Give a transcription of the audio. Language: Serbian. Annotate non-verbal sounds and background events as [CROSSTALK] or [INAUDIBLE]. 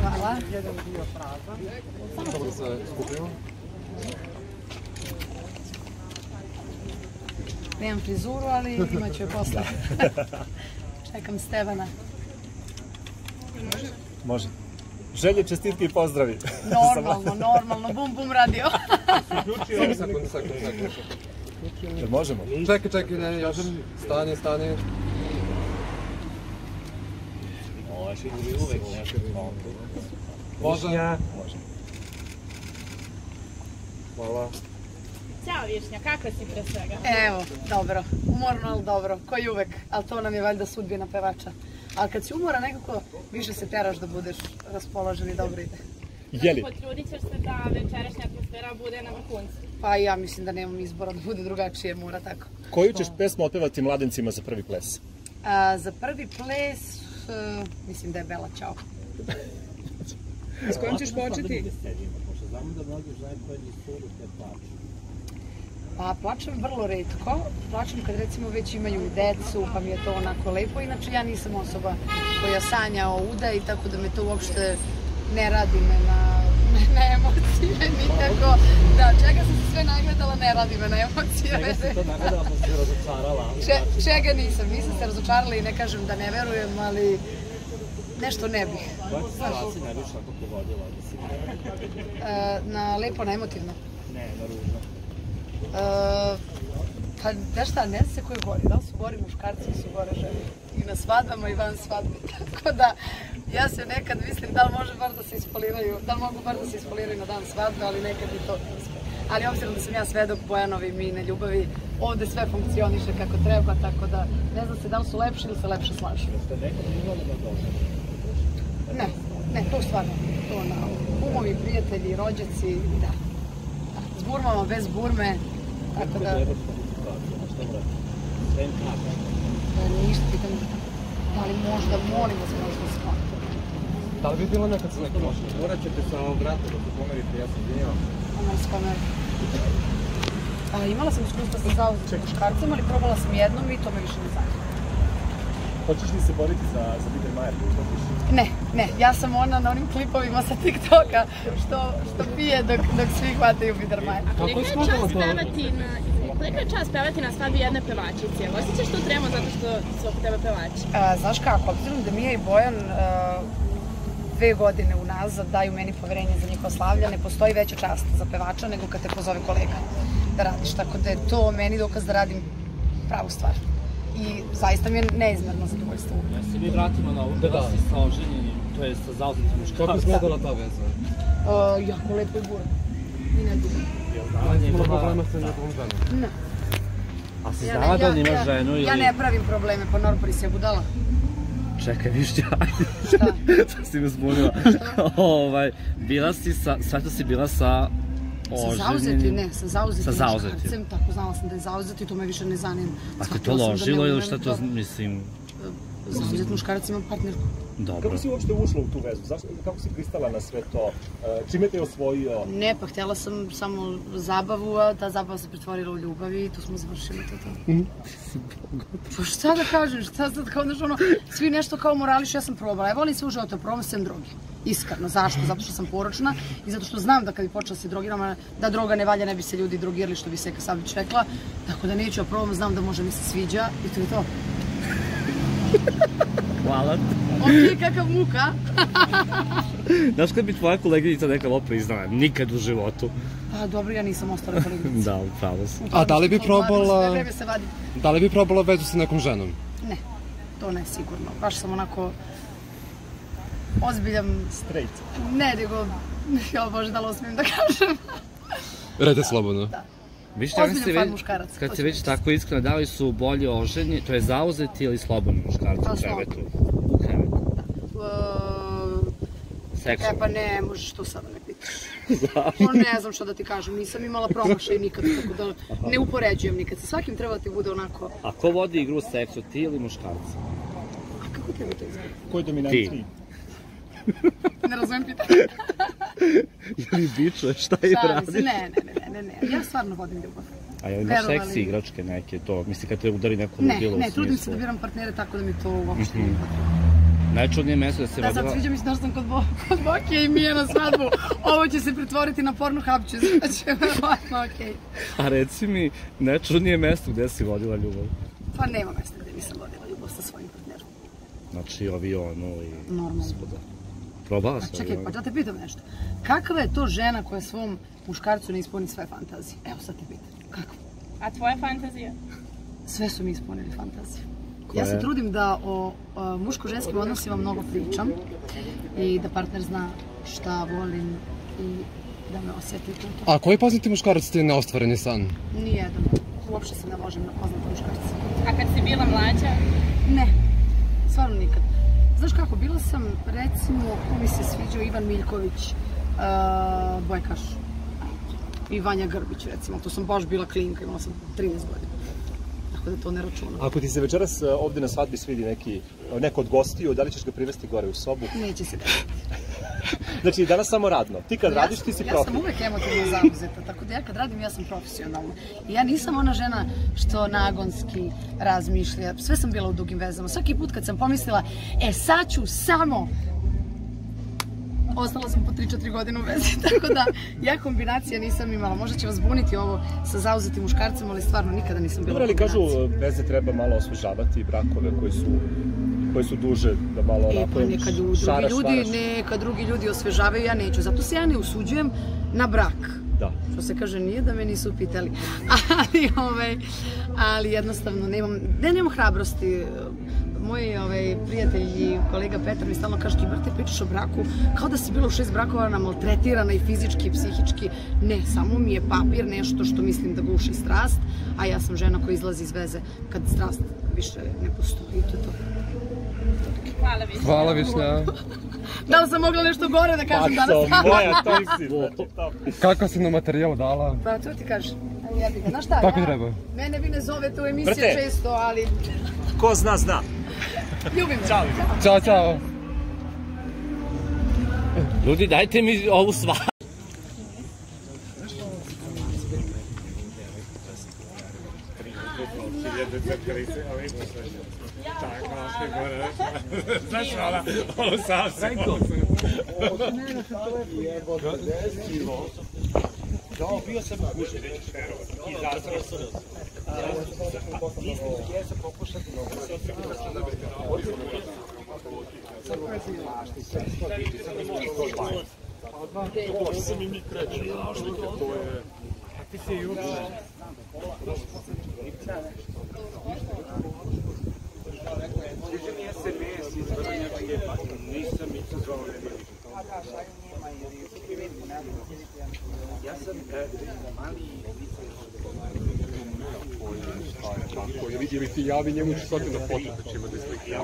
Hvala. Samo da se skupimo. Nemam frizuru, ali imat ću je posle. [LAUGHS] Čekam Stevana. Može. Želje, čestitke i pozdravi. Normalno, normalno. Bum, bum radio. Samo sekund, sekund, sekund. Jel možemo? Čekaj, čekaj, ne, još. Stani, stani. Može. Može. Hvala. Ćao Višnja, kakva si pre svega? Evo, dobro. Umorno, ali dobro. Ko i uvek. Ali to nam je valjda sudbina pevača. Ali kad si umora, nekako više se teraš da budeš raspoložen i dobro ide. Jeli? Potrudit ćeš se da večerašnja atmosfera bude na vrhuncu. Pa ja mislim da nemam izbora da bude drugačije, mora tako. Koju ćeš pesmu otpevati mladencima za prvi ples? A, za prvi ples, mislim da je Bela Ćao. S kojom ćeš početi? Pa plačem vrlo redko, plačem kad recimo već imaju decu, pa mi je to onako lepo. Inače ja nisam osoba koja sanja o udaji, tako da me to uopšte ne radi me na, na emocije [LAUGHS] nikako. Da, čega sam se sve nagledala, ne radi me na emocije. Čega si to nagledala pa se razočarala? Če, čega nisam, nisam se razočarala i ne kažem da ne verujem, ali nešto ne bih. Koja ti situacija najviše ako pogodila da si E, na lepo, na emotivno. ne, na ružno? Uh, pa, znaš šta, ne se ko je gori, da li su gori muškarci ili su gore žene. I na svadbama i van svadbe. [LAUGHS] Tako da, ja se nekad mislim da li može bar da se ispoliraju, da li mogu bar da se ispoliraju na dan svadbe, ali nekad i to ne uspe. Ali obzirom da sam ja svedok Bojanovim i na ljubavi, ovde sve funkcioniše kako treba, tako da ne znam se da li su lepši ili se lepše slažu. Ste nekad imali da dođe? Ne, ne, to stvarno, to na kumovi, prijatelji, rođaci, da. da. S burmama, bez burme, tako da... Kako? Da ništa da li možda, molim vas, možda shvatite. Da li bi bilo nekad sa nekim ošlim? Morat ćete sa ovog vrata da se pomerite, ja sam izvinjavam. Ono s kamer. A, imala sam iskustva sa zauzetim muškarcem, ali probala sam jednom i to me više ne zanima. Hoćeš li se boriti za, za da utopiš? Ne, ne, ja sam ona na onim klipovima sa TikToka što, što pije dok, dok svi hvataju Biedermajer. Koliko je čast pevati na, koliko je čast pevati na svadbi jedne pevačice? Osjećaš tu tremu zato što su oko tebe pevači? A, znaš kako, obzirom da Mija i Bojan a, dve godine unazad daju meni poverenje za njihovo slavlja, ne postoji veća čast za pevača nego kad te pozove kolega da radiš, tako da je to meni dokaz da radim pravu stvar. I zaista mi je neizmerno zadovoljstvo. Ja se mi vratimo na ovu da, da. si sa oženjenim, to je sa zauzetim Kako muškarcem. izgledala ta veza? Uh, jako lepo i burno. I ne dugo. Imala problema sa njegovom ženom. Ne. A si znala da ja- on ima ja- ženu ili... Ja ne pravim probleme, pa Norpori se budala. Čekaj, višća, ajde. Šta? [LAUGHS] Sad si me zbunila. ovaj, bila si sa, sve što si bila sa Sa zauzeti, ne, sa zauzetim Sa zauzetim. muškarcem, tako znala sam da je zauzeti, to me više ne zanima. Ako je to da ložilo ili šta to, da- mislim, Zauzet muškarac ima partnerku. Dobro. Kako si uopšte ušla u tu vezu? Zašto, kako si pristala na sve to? E, Čime te je osvojio? Ne, pa htjela sam samo zabavu, a ta zabava se pretvorila u ljubav i tu smo završili to to. [LAUGHS] Pa šta da kažem, šta sad kao, znaš, ono, svi nešto kao morališ, ja sam probala. Ja volim sve u životu, probam sem drogi. Iskreno, zašto? Zato što sam poročna i zato što znam da kad bi počela se drogiram, da droga ne valja, ne bi se ljudi drogirali, što bi Seka Savić rekla. Tako da neću, ja probam, znam da može mi se sviđa i to je to. Hvala. Ok, kakav muka. [LAUGHS] Znaš kad bi tvoja koleginica neka ovo priznala? Nikad u životu. Pa dobro, ja nisam ostala koleginica. Da, upravo si. A da li bi probala- se. Da li bi probala vezu sa nekom ženom? Ne, to ne sigurno. Baš sam onako ozbiljan, Straight. ne nego, [LAUGHS] ja bože da li osmijem da kažem. [LAUGHS] Rede slobodno. Viš čega Ozbiljan si fan već, muškaraca, kad ću već tako iskreno, da li su bolji oženje, to je zauzeti ili slobodni muškarci Pa u krevetu? U krevetu. Uh, e Seksualno. pa ne, možeš to sada ne pitaš. [LAUGHS] Pa ne znam što da ti kažem, nisam imala promašaj nikad, tako da ne upoređujem nikad. Sa svakim treba da ti bude onako, A ko vodi igru u seksu, ti ili muškarci? a kako tebi to izgleda? Ko je dominantniji? Ti. Ne razumem pitanje. [LAUGHS] Ili bičuje, šta je Šalim se, ne, ne, ne, ne, ne, ne, ja stvarno vodim ljubav. A je li imaš seksi igračke neke, to, mislim kad te udari neko Ne, ludilo u ne, trudim se smislu. da biram partnere tako da mi to uopšte Mhm. nije potrebno. Najčudnije mesto da se Da, sad vodila... sviđa mi se da sam kod, Bo, kod Bokije i Mije na svadbu. Ovo će se pretvoriti na porno hapću, znači, [LAUGHS] verovatno, okej. A reci mi, najčudnije mesto gde si vodila ljubav? Pa nema mesta gde nisam vodila ljubav sa svojim partnerom. Znači avionu i... Normalno. Probala A si čekaj, avionu? pa da te pitam nešto. Kakva je to žena koja svom muškarcu ne ispuni sve fantazije? Evo sad te pitam. Kakva? A tvoja fantazija? Sve su mi ispunili fantazije. Koja Ja se je? trudim da o, o muško-ženskim odnosima mnogo pričam i da partner zna šta volim i da me osjeti tu. A koji poznati muškarac ti je neostvareni san? Nijedan. Uopšte se ne možem na poznata muškarca. A kad si bila mlađa? Ne, stvarno nikad. Znaš kako, bila sam, recimo, ko mi se sviđao Ivan Miljković, uh, Bojkaš i Vanja Grbić, recimo. To sam baš bila klinka, imala sam 13 godina. Tako da to ne računam. Ako ti se večeras e, ovde na svadbi svidi neki, neko od gostiju, da li ćeš ga privesti gore u sobu? Neće se [LAUGHS] desiti. Znači, danas samo radno. Ti kad Ja radiš, sam- ti si Ja profi. sam uvek emotivno zauzeta, tako da ja kad radim, ja sam profesionalna. I ja nisam ona žena što nagonski razmišlja. Sve sam bila u dugim vezama. Svaki put kad sam pomislila, e sad ću samo Ostala sam po 3-4 godine u vezi, [LAUGHS] tako da ja kombinacija nisam imala. Možda će vas buniti ovo sa zauzetim muškarcem, ali stvarno nikada nisam bila Dobro, kažu, veze treba malo osvežavati, brakove koji su koji su duže, da malo E, onako pa neka lju- drugi šaraš, ljudi, varaš. neka drugi ljudi osvežavaju, ja neću. Zato se ja ne usuđujem na brak. Da. što se kaže, nije da me nisu pitali, [LAUGHS] ali, ovaj, ali jednostavno nemam, ne nemam hrabrosti. Moj ovaj, prijatelj i kolega Petar mi stalno kaže, ti brate pričaš o braku kao da si bila u šest brakova maltretirana i fizički i psihički. Ne, samo mi je papir nešto što mislim da guši strast, a ja sam žena koja izlazi iz veze kad strast više ne postoji i to je to. Hvala više. Hvala Višnja. [LAUGHS] Da li sam mogla nešto gore da kažem Pakso, danas? moja, [LAUGHS] to si, znači. Kako si na materijal dala? Pa to ti kažem. Bih. Znaš šta? Tako ja, treba. Mene vi ne zovete u emisije Brate. često, ali Ko zna, zna. ciao, ciao. 여기 나이트 미즈 어우스 마. Ecco. Ljubim me. Ćao. Ćao, čao. Ljudi, dajte mi ovu sva... Ili ti javi njemu ću svaki na fotu da će ima da slike.